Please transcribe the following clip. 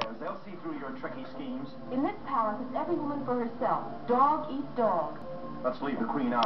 says. They'll see through your tricky schemes. In this palace, it's every woman for herself. Dog eat dog. Let's leave the queen out.